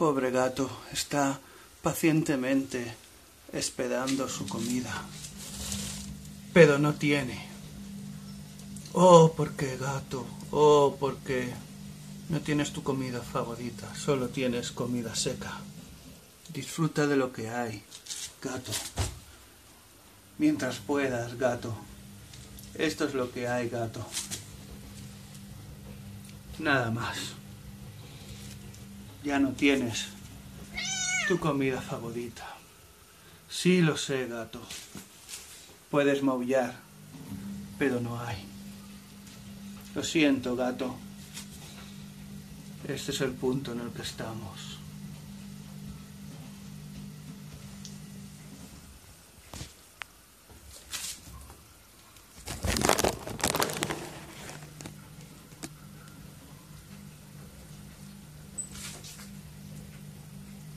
Pobre gato, está pacientemente esperando su comida, pero no tiene. Oh, ¿por qué, gato? Oh, ¿por qué no tienes tu comida favorita? Solo tienes comida seca. Disfruta de lo que hay, gato. Mientras puedas, gato. Esto es lo que hay, gato. Nada más. Ya no tienes tu comida favorita. Sí lo sé, gato. Puedes maullar, pero no hay. Lo siento, gato. Este es el punto en el que estamos.